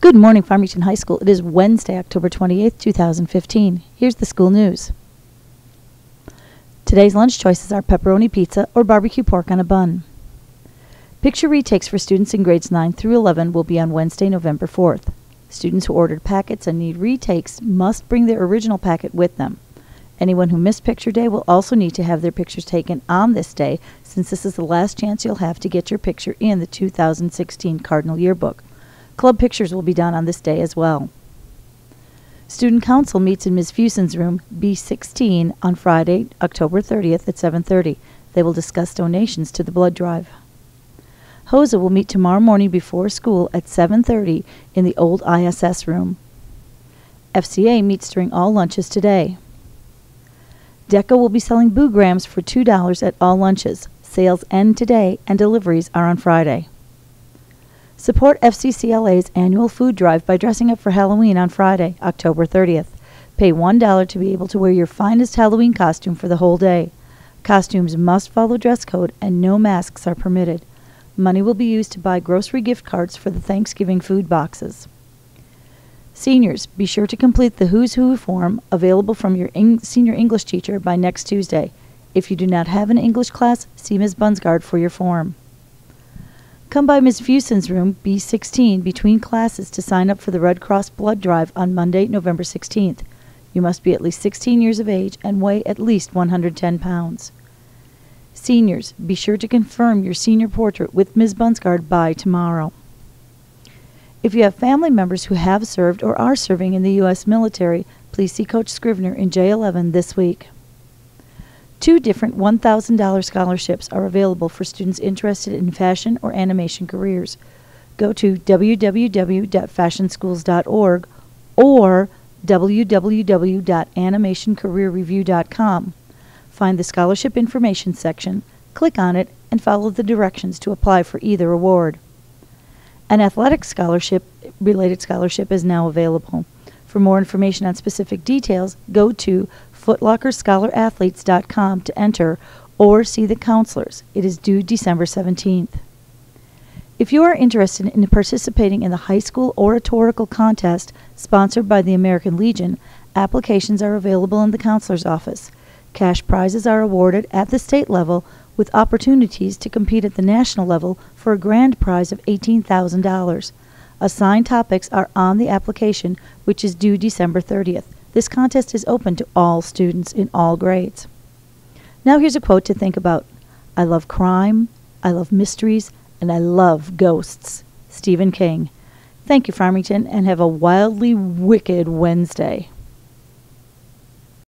Good morning, Farmington High School. It is Wednesday, October 28th, 2015. Here's the school news. Today's lunch choices are pepperoni pizza or barbecue pork on a bun. Picture retakes for students in grades 9 through 11 will be on Wednesday, November 4th. Students who ordered packets and need retakes must bring their original packet with them. Anyone who missed picture day will also need to have their pictures taken on this day since this is the last chance you'll have to get your picture in the 2016 Cardinal Yearbook. Club pictures will be done on this day as well. Student Council meets in Ms. Fuson's room, B16, on Friday, October 30th at 7:30. They will discuss donations to the blood drive. HOSA will meet tomorrow morning before school at 7:30 in the old ISS room. FCA meets during all lunches today. DECA will be selling Boo Grams for $2 at all lunches. Sales end today and deliveries are on Friday. Support FCCLA's annual food drive by dressing up for Halloween on Friday, October 30th. Pay $1 to be able to wear your finest Halloween costume for the whole day. Costumes must follow dress code and no masks are permitted. Money will be used to buy grocery gift cards for the Thanksgiving food boxes. Seniors, be sure to complete the Who's Who form available from your Eng- senior English teacher by next Tuesday. If you do not have an English class, see Ms. Bunsgard for your form. Come by Ms. Fuson's room, B16, between classes to sign up for the Red Cross Blood Drive on Monday, November 16th. You must be at least 16 years of age and weigh at least 110 pounds. Seniors, be sure to confirm your senior portrait with Ms. Bunsgard by tomorrow. If you have family members who have served or are serving in the U.S. military, please see Coach Scrivener in J11 this week. Two different $1,000 scholarships are available for students interested in fashion or animation careers. Go to www.fashionschools.org or www.animationcareerreview.com. Find the scholarship information section, click on it, and follow the directions to apply for either award. An athletic scholarship related scholarship is now available. For more information on specific details, go to footlockerscholarathletes.com to enter or see the counselors. It is due December 17th. If you are interested in participating in the high school oratorical contest sponsored by the American Legion, applications are available in the counselor's office. Cash prizes are awarded at the state level with opportunities to compete at the national level for a grand prize of $18,000. Assigned topics are on the application, which is due December 30th. This contest is open to all students in all grades. Now here's a quote to think about. I love crime, I love mysteries, and I love ghosts. Stephen King. Thank you, Farmington, and have a wildly wicked Wednesday.